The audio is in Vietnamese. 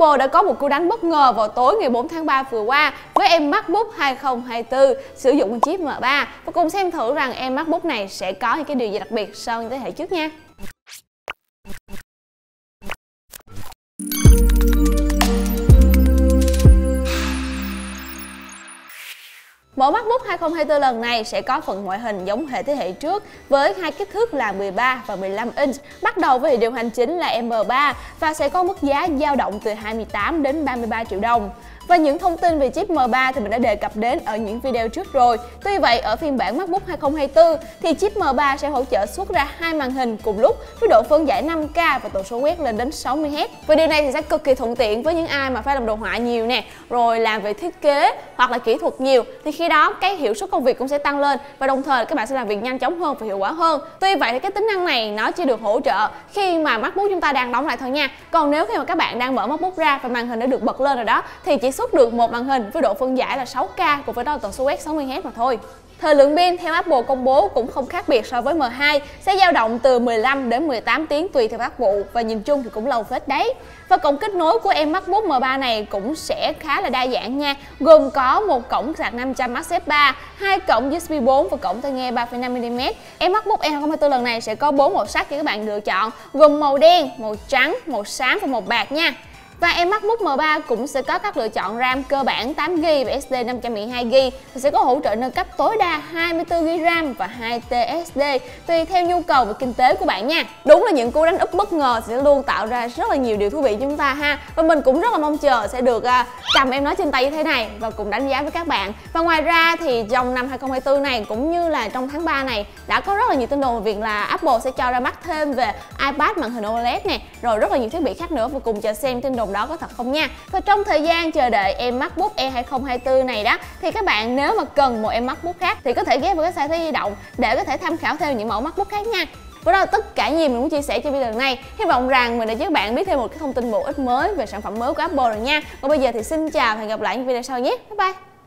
Apple đã có một cú đánh bất ngờ vào tối ngày 4 tháng 3 vừa qua với em MacBook 2024 sử dụng chip M3 và cùng xem thử rằng em MacBook này sẽ có những cái điều gì đặc biệt so với thế hệ trước nha. Mẫu MacBook 2024 lần này sẽ có phần ngoại hình giống hệ thế hệ trước với hai kích thước là 13 và 15 inch, bắt đầu với hệ điều hành chính là M3 và sẽ có mức giá dao động từ 28 đến 33 triệu đồng. Và những thông tin về chip M3 thì mình đã đề cập đến ở những video trước rồi. Tuy vậy, ở phiên bản MacBook 2024 thì chip M3 sẽ hỗ trợ xuất ra hai màn hình cùng lúc với độ phân giải 5K và tần số quét lên đến 60Hz. Và điều này thì sẽ cực kỳ thuận tiện với những ai mà phải làm đồ họa nhiều nè, rồi làm về thiết kế hoặc là kỹ thuật nhiều thì khi đó cái hiệu suất công việc cũng sẽ tăng lên và đồng thời các bạn sẽ làm việc nhanh chóng hơn và hiệu quả hơn. Tuy vậy thì cái tính năng này nó chỉ được hỗ trợ khi mà MacBook chúng ta đang đóng lại thôi nha. Còn nếu khi mà các bạn đang mở MacBook ra và màn hình đã được bật lên rồi đó thì chỉ xuất được một màn hình với độ phân giải là 6K cùng với đó tần số quét 60Hz mà thôi. Thời lượng pin theo Apple công bố cũng không khác biệt so với M2, sẽ dao động từ 15 đến 18 tiếng tùy theo tác vụ và nhìn chung thì cũng lâu phết đấy. Và cổng kết nối của em MacBook M3 này cũng sẽ khá là đa dạng nha, gồm có một cổng sạc 500 MagSafe 3, hai cổng USB 4 và cổng tai nghe 3,5mm. Em MacBook Air 2024 lần này sẽ có 4 màu sắc cho các bạn lựa chọn, gồm màu đen, màu trắng, màu xám và màu bạc nha. Và em MacBook M3 cũng sẽ có các lựa chọn RAM cơ bản 8GB và SD 512GB và sẽ có hỗ trợ nâng cấp tối đa 24GB RAM và 2T SD tùy theo nhu cầu và kinh tế của bạn nha. Đúng là những cú đánh úp bất ngờ sẽ luôn tạo ra rất là nhiều điều thú vị cho chúng ta ha. Và mình cũng rất là mong chờ sẽ được uh, cầm em nó trên tay như thế này và cùng đánh giá với các bạn. Và ngoài ra thì trong năm 2024 này cũng như là trong tháng 3 này đã có rất là nhiều tin đồn về việc là Apple sẽ cho ra mắt thêm về iPad màn hình OLED nè, rồi rất là nhiều thiết bị khác nữa và cùng chờ xem tin đồn đồn đó có thật không nha? Và trong thời gian chờ đợi em MacBook Air 2024 này đó, thì các bạn nếu mà cần một em MacBook khác thì có thể ghé vào cái site thế di động để có thể tham khảo thêm những mẫu MacBook khác nha. Và đó là tất cả gì mình muốn chia sẻ cho video này. Hy vọng rằng mình đã giúp các bạn biết thêm một cái thông tin bổ ích mới về sản phẩm mới của Apple rồi nha. Còn bây giờ thì xin chào và hẹn gặp lại những video sau nhé. Bye bye.